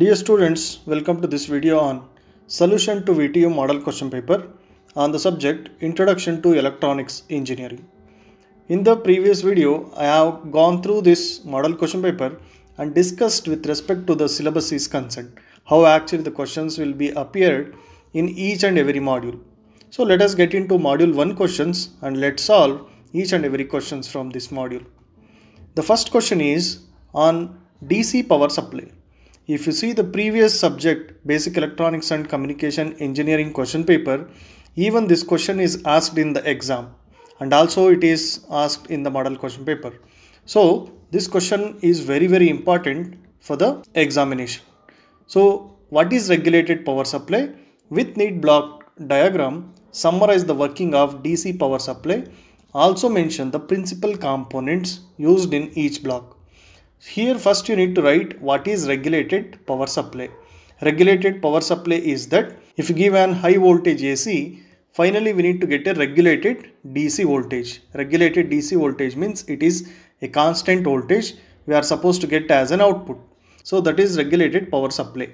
Dear students, welcome to this video on Solution to VTU Model Question Paper on the subject Introduction to Electronics Engineering. In the previous video, I have gone through this model question paper and discussed with respect to the syllabus is concerned, how actually the questions will be appeared in each and every module. So let us get into module 1 questions and let's solve each and every questions from this module. The first question is on DC power supply. If you see the previous subject basic electronics and communication engineering question paper, even this question is asked in the exam and also it is asked in the model question paper. So this question is very very important for the examination. So what is regulated power supply? With need block diagram summarize the working of DC power supply. Also mention the principal components used in each block. Here first you need to write what is regulated power supply. Regulated power supply is that if you give an high voltage AC, finally we need to get a regulated DC voltage. Regulated DC voltage means it is a constant voltage we are supposed to get as an output. So that is regulated power supply.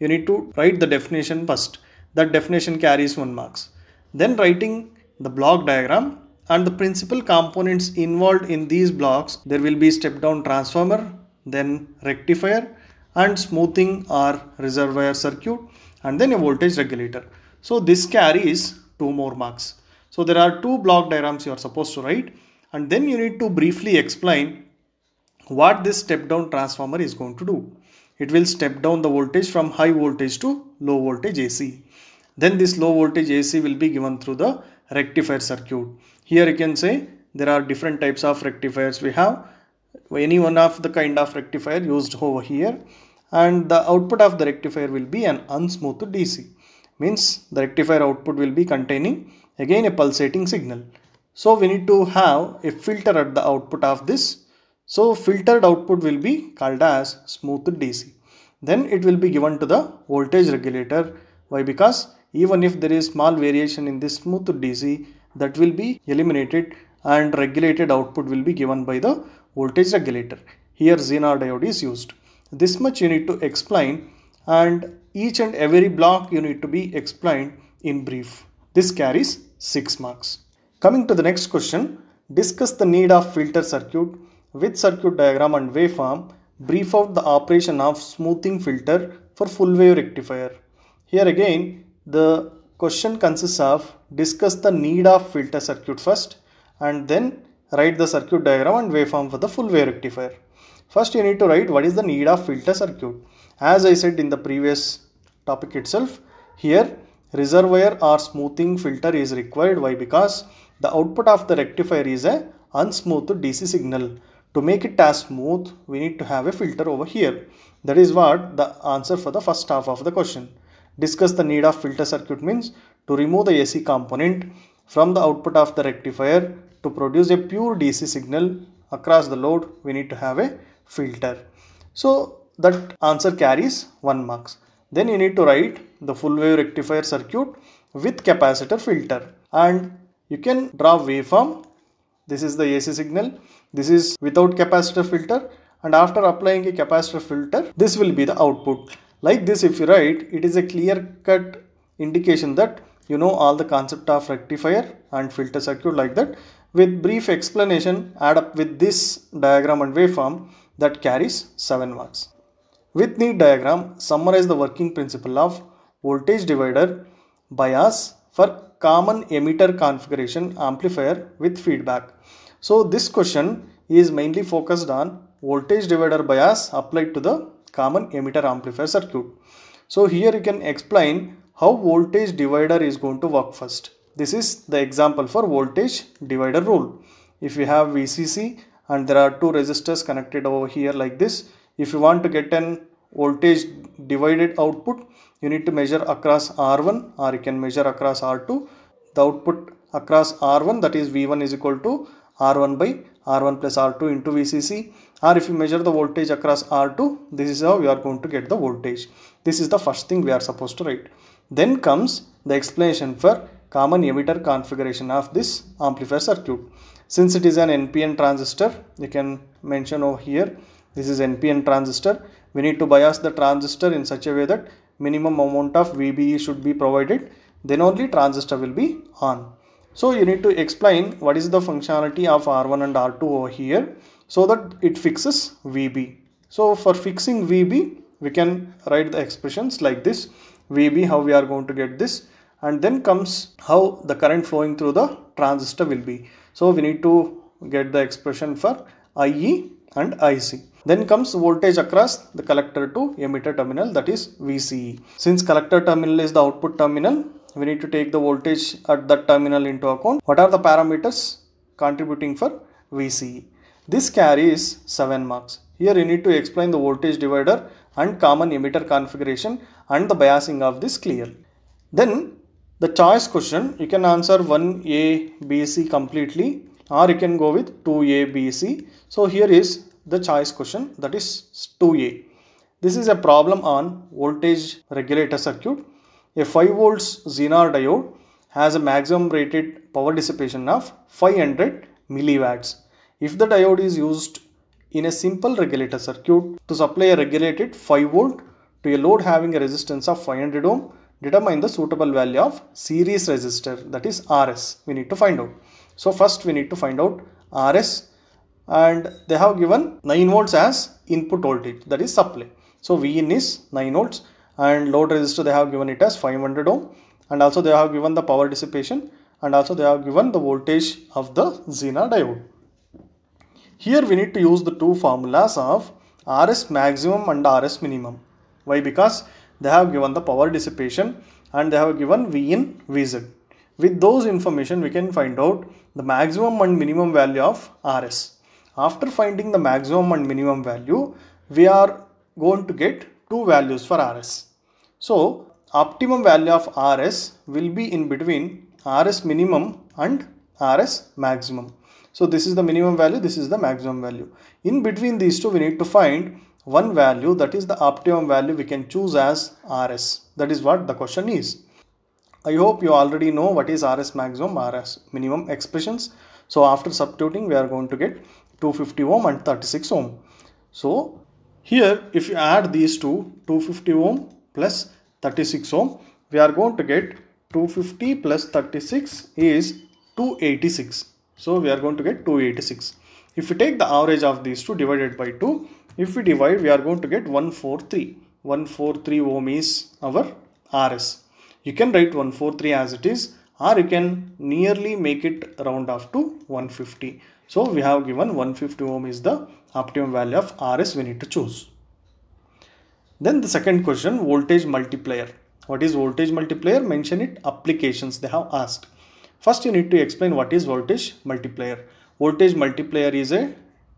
You need to write the definition first. That definition carries 1 marks. Then writing the block diagram and the principal components involved in these blocks there will be step down transformer then rectifier and smoothing or reservoir circuit and then a voltage regulator. So this carries two more marks. So there are two block diagrams you are supposed to write and then you need to briefly explain what this step down transformer is going to do. It will step down the voltage from high voltage to low voltage AC then this low voltage AC will be given through the rectifier circuit. Here you can say there are different types of rectifiers we have. Any one of the kind of rectifier used over here. And the output of the rectifier will be an unsmoothed DC means the rectifier output will be containing again a pulsating signal. So we need to have a filter at the output of this. So filtered output will be called as smoothed DC then it will be given to the voltage regulator. Why? Because even if there is small variation in this smooth DC that will be eliminated and regulated output will be given by the voltage regulator. Here Zener diode is used. This much you need to explain and each and every block you need to be explained in brief. This carries 6 marks. Coming to the next question, discuss the need of filter circuit with circuit diagram and waveform. Brief out the operation of smoothing filter for full wave rectifier. Here again the question consists of discuss the need of filter circuit first and then write the circuit diagram and waveform for the full wave rectifier. First you need to write what is the need of filter circuit. As I said in the previous topic itself, here reservoir or smoothing filter is required. Why? Because the output of the rectifier is a unsmoothed DC signal. To make it as smooth, we need to have a filter over here. That is what the answer for the first half of the question. Discuss the need of filter circuit means to remove the AC component from the output of the rectifier to produce a pure DC signal across the load we need to have a filter. So that answer carries 1 marks. Then you need to write the full wave rectifier circuit with capacitor filter and you can draw waveform. This is the AC signal. This is without capacitor filter and after applying a capacitor filter this will be the output like this if you write it is a clear cut indication that you know all the concept of rectifier and filter circuit like that with brief explanation add up with this diagram and waveform that carries 7 marks. With neat diagram summarize the working principle of voltage divider bias for common emitter configuration amplifier with feedback. So this question is mainly focused on voltage divider bias applied to the common emitter amplifier circuit. So here you can explain how voltage divider is going to work first. This is the example for voltage divider rule. If you have VCC and there are two resistors connected over here like this, if you want to get an voltage divided output, you need to measure across R1 or you can measure across R2. The output across R1 that is V1 is equal to R1 by R1 plus R2 into VCC or if you measure the voltage across R2 this is how we are going to get the voltage. This is the first thing we are supposed to write. Then comes the explanation for common emitter configuration of this amplifier circuit. Since it is an NPN transistor you can mention over here this is NPN transistor we need to bias the transistor in such a way that minimum amount of VBE should be provided then only transistor will be on so you need to explain what is the functionality of R1 and R2 over here so that it fixes VB so for fixing VB we can write the expressions like this VB how we are going to get this and then comes how the current flowing through the transistor will be so we need to get the expression for IE and IC. Then comes voltage across the collector to emitter terminal that is VCE. Since collector terminal is the output terminal, we need to take the voltage at that terminal into account. What are the parameters contributing for VCE? This carries 7 marks. Here you need to explain the voltage divider and common emitter configuration and the biasing of this clear. Then the choice question you can answer 1A, B, C completely or you can go with 2A, B, C. So here is the choice question that is 2A. This is a problem on voltage regulator circuit. A 5 volts Zener diode has a maximum rated power dissipation of 500 milliwatts. If the diode is used in a simple regulator circuit to supply a regulated 5 volt to a load having a resistance of 500 ohm, determine the suitable value of series resistor that is RS. We need to find out. So first we need to find out RS and they have given 9 volts as input voltage that is supply. So Vin is 9 volts and load resistor they have given it as 500 ohm and also they have given the power dissipation and also they have given the voltage of the Zener diode. Here we need to use the two formulas of RS maximum and RS minimum. Why? Because they have given the power dissipation and they have given V in VZ. With those information, we can find out the maximum and minimum value of RS. After finding the maximum and minimum value, we are going to get two values for RS. So, optimum value of RS will be in between RS minimum and RS maximum. So, this is the minimum value, this is the maximum value. In between these two, we need to find one value that is the optimum value we can choose as RS. That is what the question is. I hope you already know what is RS maximum, RS minimum expressions. So after substituting, we are going to get 250 ohm and 36 ohm. So here, if you add these two, 250 ohm plus 36 ohm, we are going to get 250 plus 36 is 286. So we are going to get 286. If we take the average of these two divided by 2, if we divide, we are going to get 143. 143 ohm is our RS. You can write 143 as it is or you can nearly make it round off to 150. So we have given 150 ohm is the optimum value of RS we need to choose. Then the second question voltage multiplier. What is voltage multiplier? Mention it applications they have asked. First you need to explain what is voltage multiplier. Voltage multiplier is a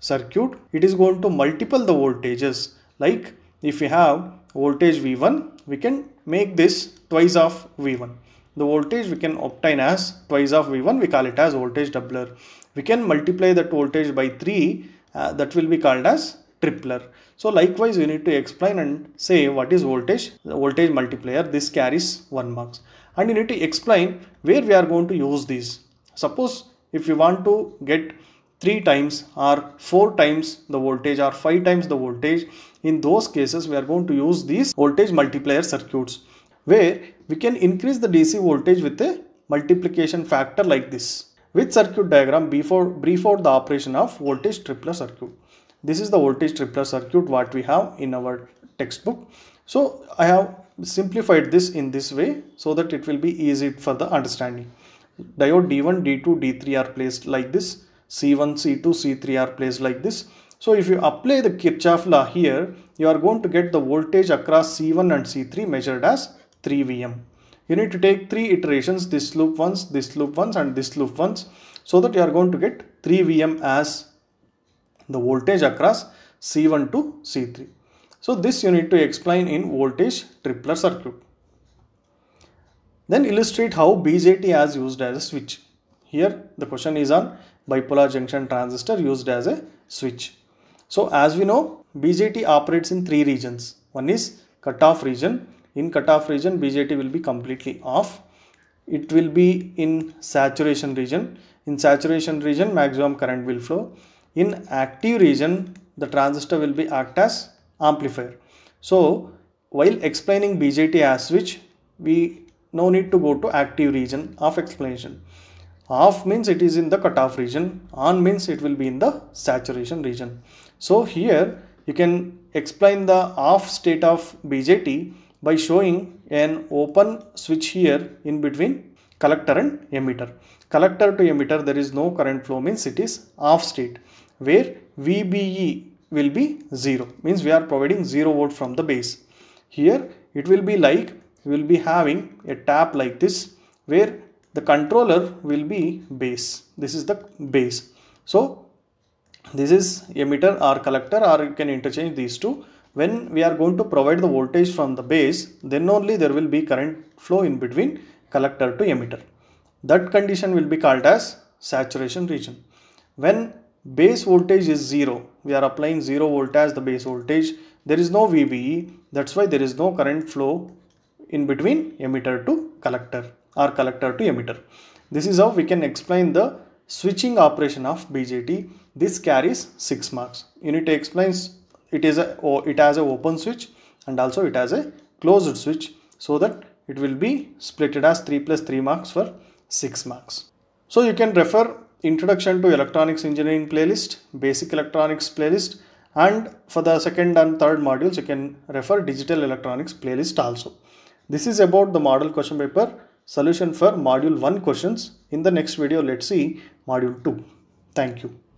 circuit. It is going to multiple the voltages like if we have voltage V1 we can make this twice of V1. The voltage we can obtain as twice of V1 we call it as voltage doubler. We can multiply that voltage by 3 uh, that will be called as tripler. So likewise we need to explain and say what is voltage, the voltage multiplier this carries 1 marks and you need to explain where we are going to use these. Suppose if you want to get 3 times or 4 times the voltage or 5 times the voltage in those cases we are going to use these voltage multiplier circuits where we can increase the DC voltage with a multiplication factor like this. With circuit diagram before brief out the operation of voltage tripler circuit. This is the voltage tripler circuit what we have in our textbook. So I have simplified this in this way so that it will be easy for the understanding. Diode D1, D2, D3 are placed like this. C1, C2, C3 are placed like this. So if you apply the Kirchhoff law here, you are going to get the voltage across C1 and C3 measured as 3 Vm. You need to take three iterations, this loop once, this loop once and this loop once so that you are going to get 3 Vm as the voltage across C1 to C3. So this you need to explain in voltage tripler circuit. Then illustrate how BJT is used as a switch. Here the question is on bipolar junction transistor used as a switch. So as we know BJT operates in three regions. One is cutoff region in cutoff region BJT will be completely off it will be in saturation region in saturation region maximum current will flow in active region the transistor will be act as amplifier. So while explaining BJT as switch, we no need to go to active region of explanation. Off means it is in the cutoff region, on means it will be in the saturation region. So here you can explain the off state of BJT by showing an open switch here in between collector and emitter. Collector to emitter there is no current flow means it is off state where VBE will be 0 means we are providing 0 volt from the base. Here it will be like we will be having a tap like this where the controller will be base. This is the base. So this is emitter or collector or you can interchange these two. When we are going to provide the voltage from the base then only there will be current flow in between collector to emitter. That condition will be called as saturation region. When base voltage is 0, we are applying 0 volt as the base voltage, there is no VBE, that's why there is no current flow in between emitter to collector or collector to emitter. This is how we can explain the switching operation of BJT. This carries 6 marks. Unit explains it is a it has a open switch and also it has a closed switch so that it will be splitted as 3 plus 3 marks for 6 marks. So you can refer introduction to electronics engineering playlist, basic electronics playlist and for the second and third modules you can refer digital electronics playlist also. This is about the model question paper solution for module 1 questions. In the next video let's see module 2. Thank you.